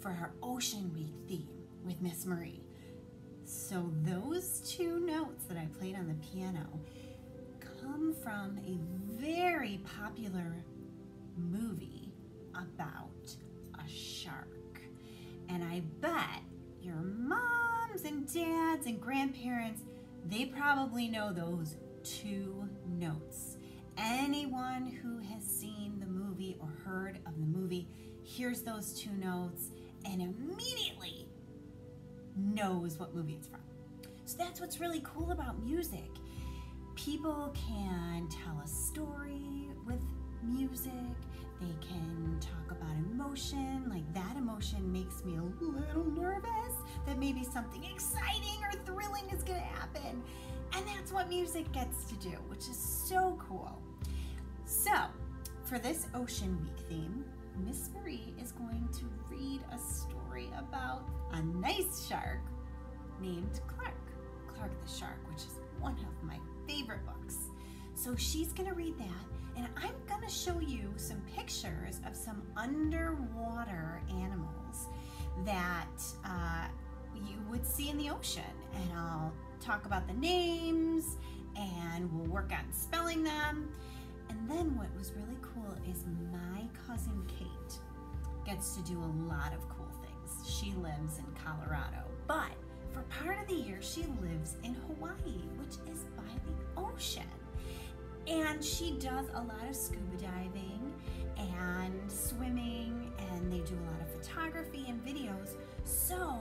for our Ocean Week theme with Miss Marie. So those two notes that I played on the piano come from a very popular movie about a shark. And I bet your moms and dads and grandparents, they probably know those two notes. Anyone who has seen the movie or heard of the movie hears those two notes and immediately knows what movie it's from. So that's what's really cool about music. People can tell a story with music. They can talk about emotion, like that emotion makes me a little nervous that maybe something exciting or thrilling is gonna happen. And that's what music gets to do, which is so cool. So, for this Ocean Week theme, Miss Marie is going to read a story about a nice shark named Clark. Clark the Shark, which is one of my favorite books. So she's gonna read that, and I'm gonna show you some pictures of some underwater animals that uh, you would see in the ocean. And I'll talk about the names, and we'll work on spelling them. And then what was really cool is my cousin Kate gets to do a lot of cool things. She lives in Colorado, but for part of the year she lives in Hawaii, which is by the ocean. And she does a lot of scuba diving and swimming, and they do a lot of photography and videos. So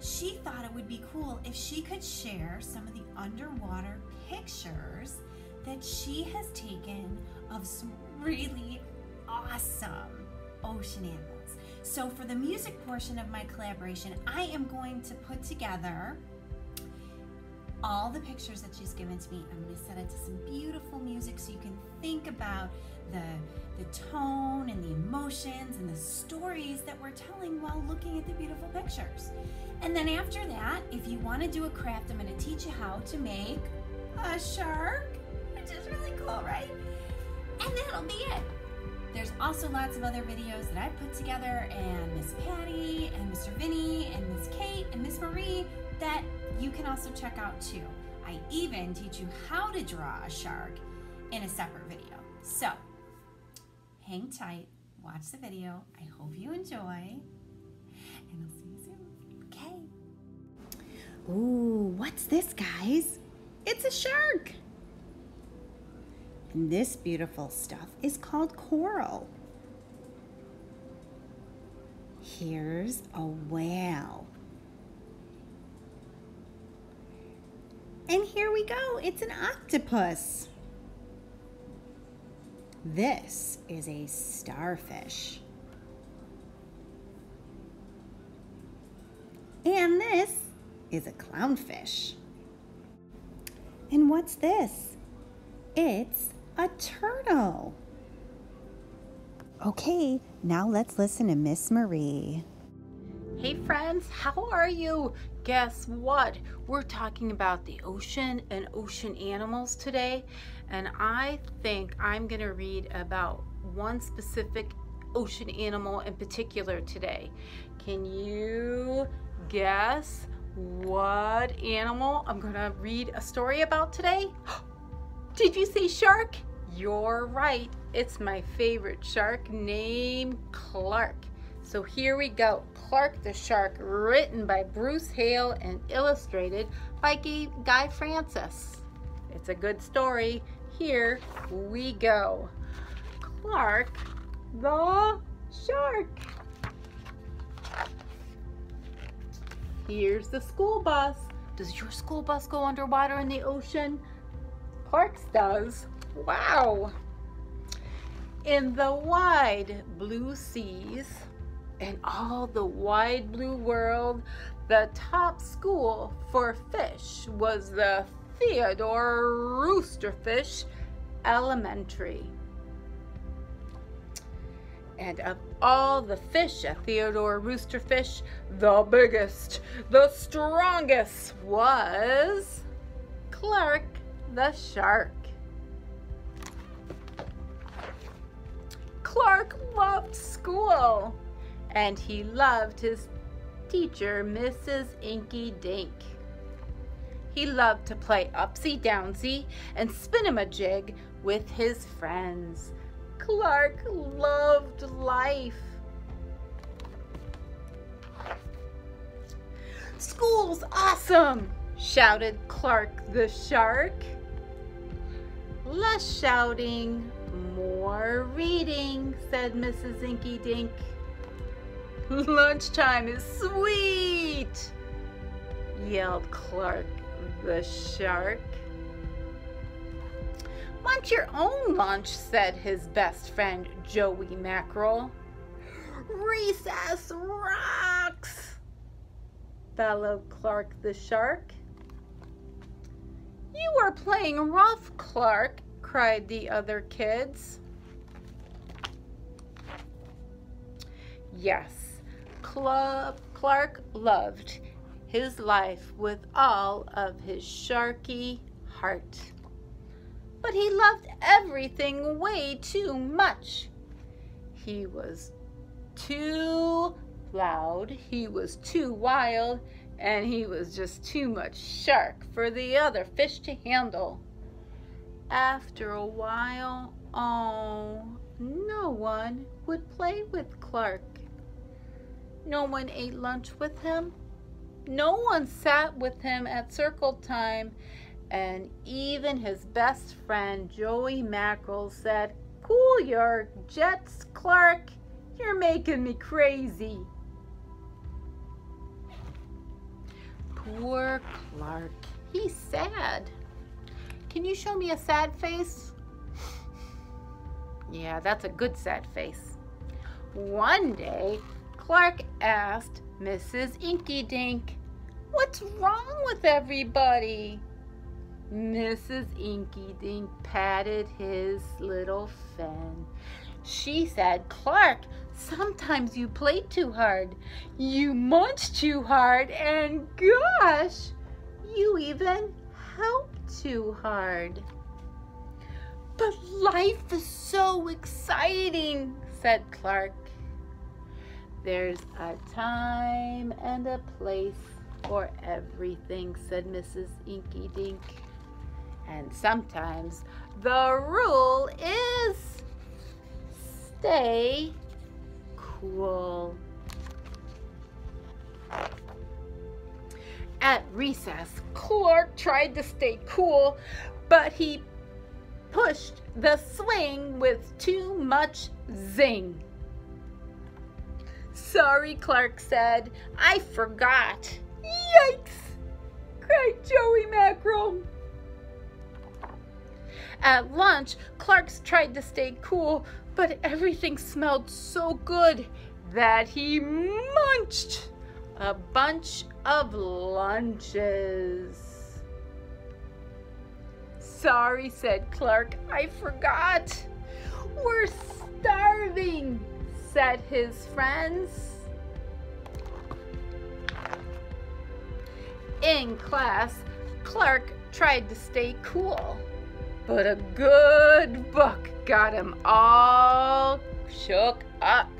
she thought it would be cool if she could share some of the underwater pictures that she has taken of some really awesome ocean animals. So for the music portion of my collaboration, I am going to put together all the pictures that she's given to me. I'm going to set it to some beautiful music so you can think about the, the tone and the emotions and the stories that we're telling while looking at the beautiful pictures. And then after that, if you want to do a craft, I'm going to teach you how to make a shark, which is really cool, right? And that'll be it. There's also lots of other videos that I put together and Miss Patty and Mr. Vinny and Miss Kate and Miss Marie that you can also check out too. I even teach you how to draw a shark in a separate video. So hang tight, watch the video. I hope you enjoy and I'll see you soon. Okay. Ooh, what's this guys? It's a shark. And this beautiful stuff is called coral. Here's a whale. And here we go, it's an octopus. This is a starfish. And this is a clownfish. And what's this? It's a turtle. Okay, now let's listen to Miss Marie. Hey friends, how are you? Guess what? We're talking about the ocean and ocean animals today, and I think I'm going to read about one specific ocean animal in particular today. Can you guess what animal I'm going to read a story about today? Did you say shark? You're right. It's my favorite shark named Clark. So here we go. Clark the Shark, written by Bruce Hale and illustrated by Guy Francis. It's a good story. Here we go. Clark the Shark. Here's the school bus. Does your school bus go underwater in the ocean? Clark's does. Wow. In the wide blue seas, in all the wide blue world, the top school for fish was the Theodore Roosterfish Elementary. And of all the fish at Theodore Roosterfish, the biggest, the strongest was Clark the shark. Clark loved school and he loved his teacher, Mrs. Inky Dink. He loved to play upsy downsy and spin him a jig with his friends. Clark loved life. School's awesome, shouted Clark the shark. Less shouting, more reading, said Mrs. Inky Dink. Lunchtime is sweet, yelled Clark the shark. Want your own lunch, said his best friend Joey Mackerel. Recess rocks, bellowed Clark the shark. You are playing rough, Clark, cried the other kids. Yes, Club Clark loved his life with all of his sharky heart. But he loved everything way too much. He was too loud, he was too wild, and he was just too much shark for the other fish to handle. After a while, oh, no one would play with Clark. No one ate lunch with him. No one sat with him at circle time. And even his best friend, Joey Mackerel, said, Cool your jets, Clark. You're making me crazy. Poor Clark. He's sad. Can you show me a sad face? Yeah, that's a good sad face. One day, Clark asked Mrs. Inky Dink, What's wrong with everybody? Mrs. Inky Dink patted his little fin. She said, Clark, sometimes you play too hard. You munch too hard, and gosh, you even help too hard. But life is so exciting, said Clark. There's a time and a place for everything, said Mrs. Inky Dink. And sometimes the rule is stay cool. At recess, Clark tried to stay cool, but he pushed the swing with too much zing. Sorry, Clark said. I forgot. Yikes! cried Joey Mackerel. At lunch, Clark's tried to stay cool, but everything smelled so good that he munched a bunch of lunches. Sorry, said Clark, I forgot. We're starving, said his friends. In class, Clark tried to stay cool, but a good book got him all shook up.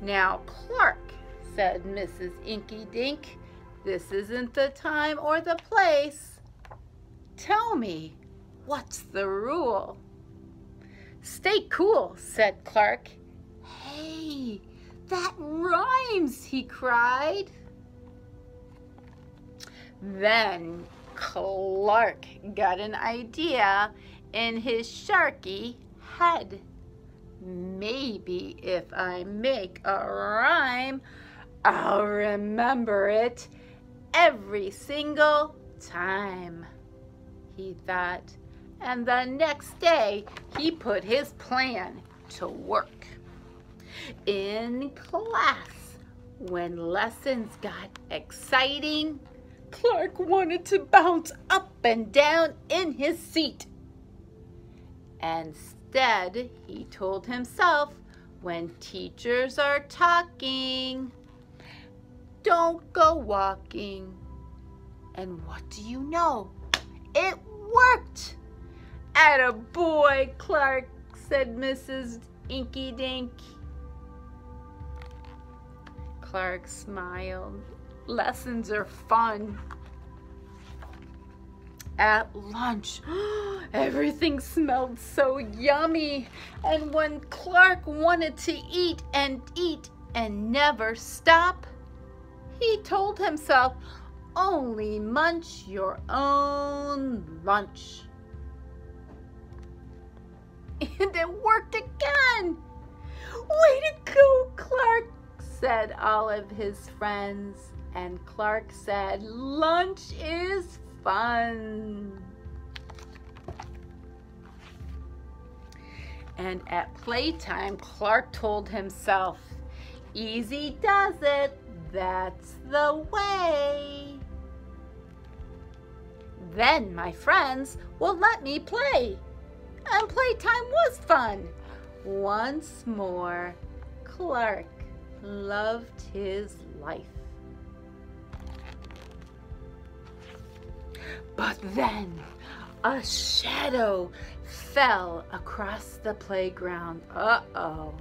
Now, Clark, said Mrs. Inky Dink, this isn't the time or the place. Tell me, what's the rule? Stay cool, said Clark. Hey, that rhymes, he cried. Then Clark got an idea in his sharky head. Maybe if I make a rhyme, I'll remember it every single time, he thought. And the next day, he put his plan to work. In class, when lessons got exciting, Clark wanted to bounce up and down in his seat. Instead, he told himself, when teachers are talking, don't go walking. And what do you know? It worked! At a boy, Clark, said Mrs. Inky Dink. Clark smiled. Lessons are fun. At lunch, everything smelled so yummy. And when Clark wanted to eat and eat and never stop, he told himself, only munch your own lunch. And it worked again. Way to go, Clark, said all of his friends. And Clark said, lunch is fun. And at playtime, Clark told himself, easy does it, that's the way. Then my friends will let me play. And playtime was fun. Once more, Clark loved his life. But then a shadow fell across the playground. Uh oh.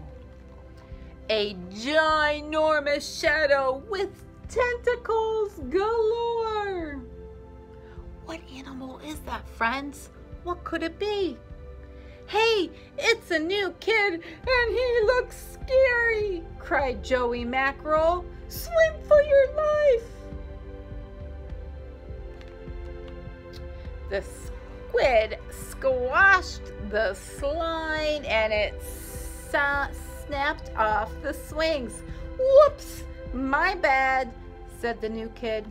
A ginormous shadow with tentacles galore. What animal is that, friends? What could it be? Hey, it's a new kid and he looks scary, cried Joey Mackerel. Swim for your life. The squid squashed the slime and it snapped off the swings. Whoops, my bad, said the new kid.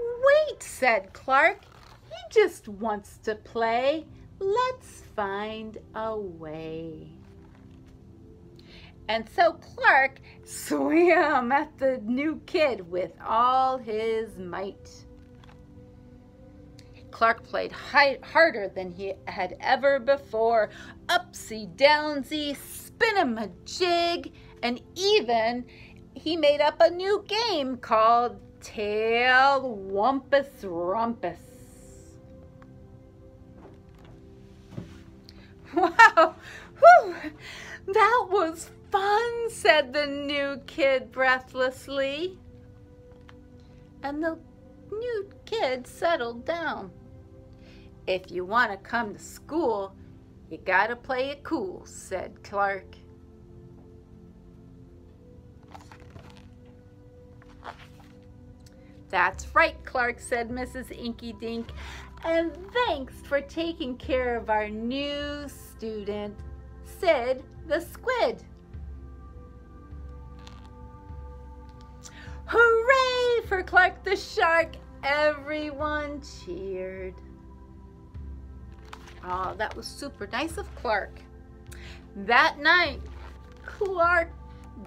Wait, said Clark He just wants to play. Let's find a way. And so Clark swam at the new kid with all his might. Clark played harder than he had ever before. Upsy downsy, spin him a jig, and even he made up a new game called Tail Wumpus Rumpus. Wow, Whew. that was fun, said the new kid breathlessly. And the new kid settled down. If you want to come to school, you gotta play it cool, said Clark. That's right, Clark, said Mrs. Inky Dink. And thanks for taking care of our new student, Sid the Squid. Hooray for Clark the Shark! Everyone cheered. Oh, that was super nice of Clark. That night, Clark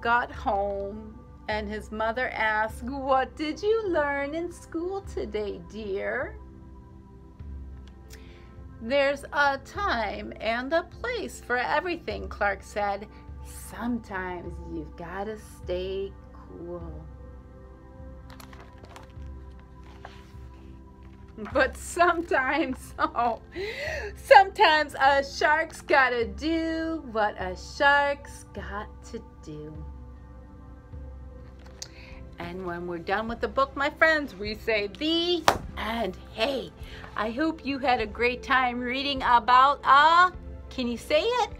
got home and his mother asked, What did you learn in school today, dear? There's a time and a place for everything, Clark said. Sometimes you've got to stay cool. But sometimes, oh, sometimes a shark's gotta do what a shark's got to do. And when we're done with the book, my friends, we say the and hey, I hope you had a great time reading about a, can you say it?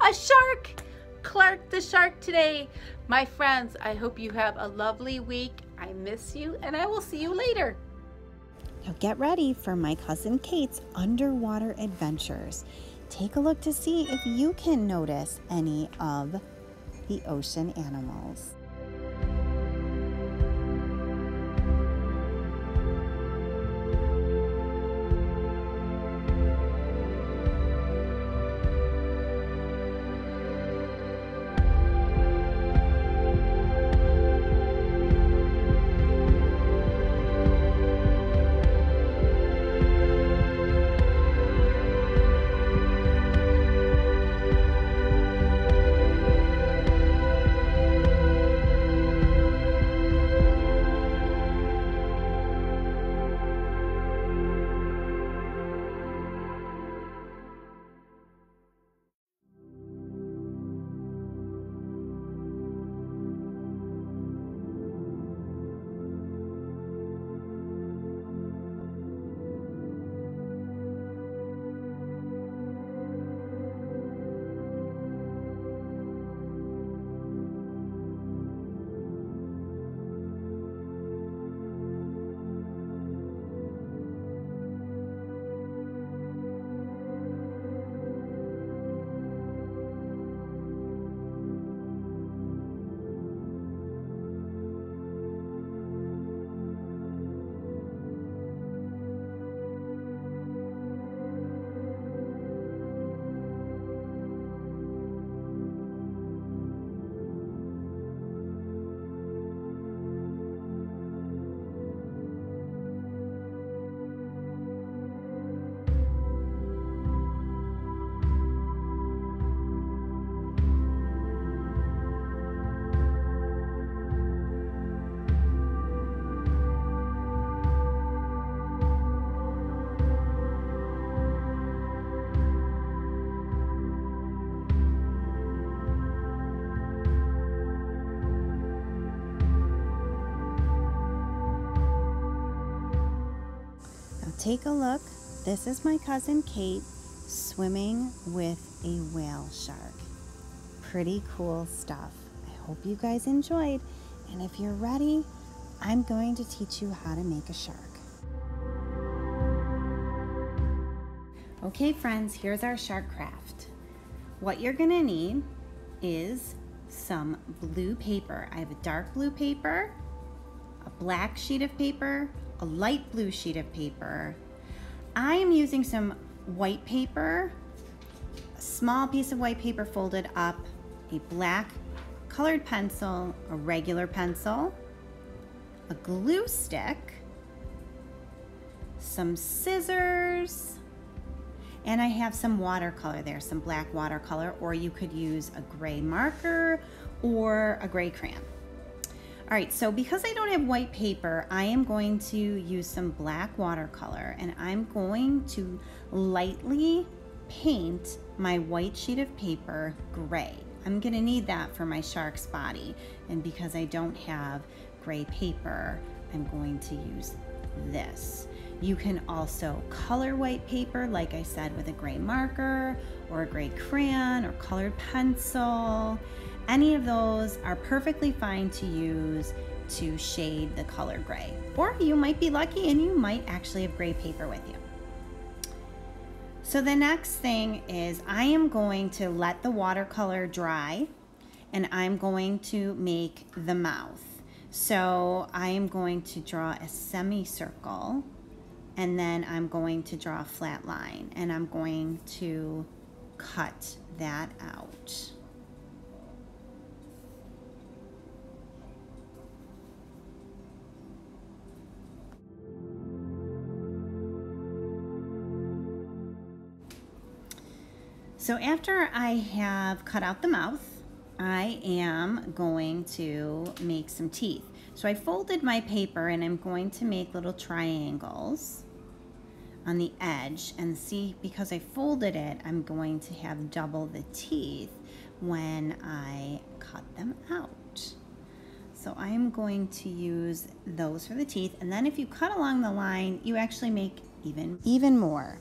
A shark. Clark the shark today. My friends, I hope you have a lovely week. I miss you and I will see you later. Now get ready for my cousin Kate's underwater adventures. Take a look to see if you can notice any of the ocean animals. Take a look. This is my cousin Kate swimming with a whale shark. Pretty cool stuff. I hope you guys enjoyed. And if you're ready, I'm going to teach you how to make a shark. Okay friends, here's our shark craft. What you're gonna need is some blue paper. I have a dark blue paper, a black sheet of paper, a light blue sheet of paper. I am using some white paper, a small piece of white paper folded up, a black colored pencil, a regular pencil, a glue stick, some scissors, and I have some watercolor there, some black watercolor, or you could use a gray marker or a gray crayon. All right, so because I don't have white paper, I am going to use some black watercolor and I'm going to lightly paint my white sheet of paper gray. I'm gonna need that for my shark's body. And because I don't have gray paper, I'm going to use this. You can also color white paper, like I said, with a gray marker or a gray crayon or colored pencil. Any of those are perfectly fine to use to shade the color gray. Or you might be lucky and you might actually have gray paper with you. So the next thing is I am going to let the watercolor dry and I'm going to make the mouth. So I am going to draw a semicircle and then I'm going to draw a flat line and I'm going to cut that out. So after I have cut out the mouth, I am going to make some teeth. So I folded my paper and I'm going to make little triangles on the edge and see because I folded it I'm going to have double the teeth when I cut them out. So I'm going to use those for the teeth and then if you cut along the line you actually make even even more.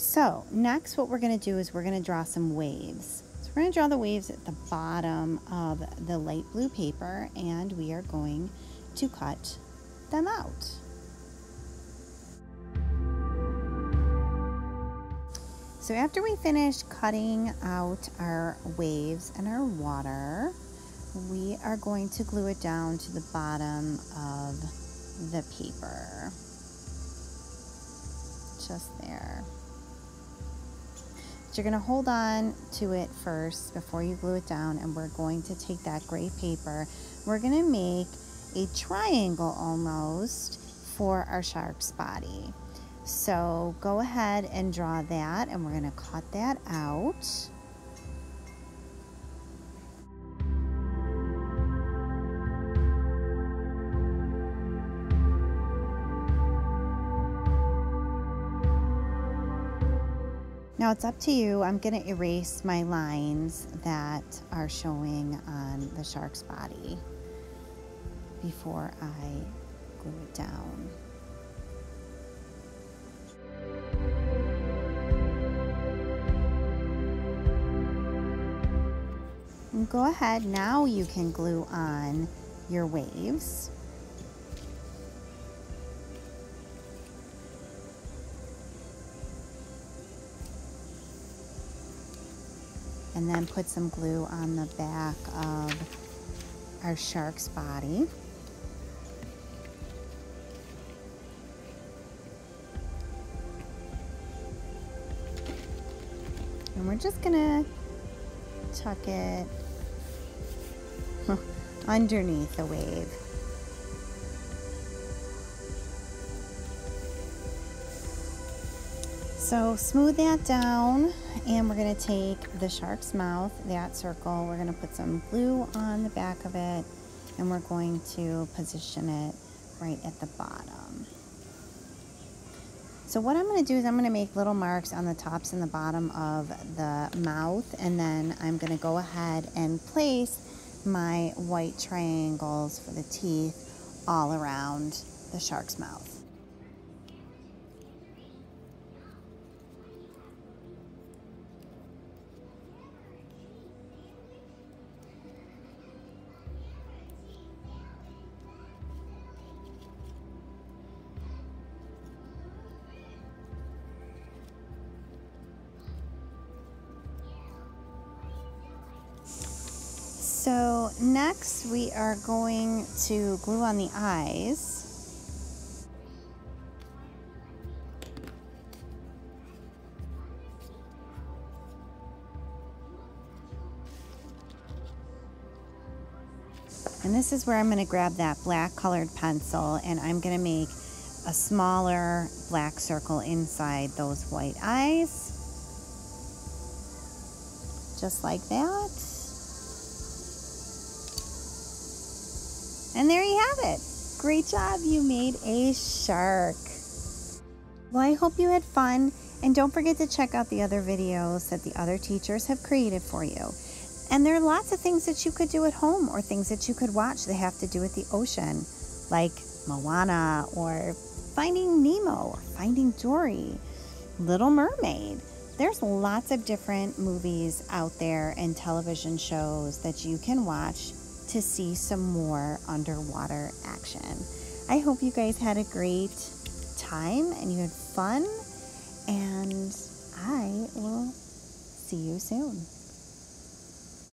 So next what we're going to do is we're going to draw some waves. So we're going to draw the waves at the bottom of the light blue paper and we are going to cut them out. So after we finish cutting out our waves and our water, we are going to glue it down to the bottom of the paper. Just there. You're going to hold on to it first before you glue it down and we're going to take that gray paper. We're going to make a triangle almost for our shark's body. So go ahead and draw that and we're going to cut that out. Now it's up to you. I'm going to erase my lines that are showing on the shark's body before I glue it down. Go ahead, now you can glue on your waves. And then put some glue on the back of our shark's body. And we're just gonna tuck it underneath the wave. So smooth that down and we're going to take the shark's mouth, that circle, we're going to put some glue on the back of it and we're going to position it right at the bottom. So what I'm going to do is I'm going to make little marks on the tops and the bottom of the mouth and then I'm going to go ahead and place my white triangles for the teeth all around the shark's mouth. Next we are going to glue on the eyes. And this is where I'm going to grab that black colored pencil and I'm going to make a smaller black circle inside those white eyes. Just like that. And there you have it. Great job, you made a shark. Well, I hope you had fun and don't forget to check out the other videos that the other teachers have created for you. And there are lots of things that you could do at home or things that you could watch that have to do with the ocean, like Moana or Finding Nemo or Finding Dory, Little Mermaid. There's lots of different movies out there and television shows that you can watch to see some more underwater action. I hope you guys had a great time and you had fun, and I will see you soon.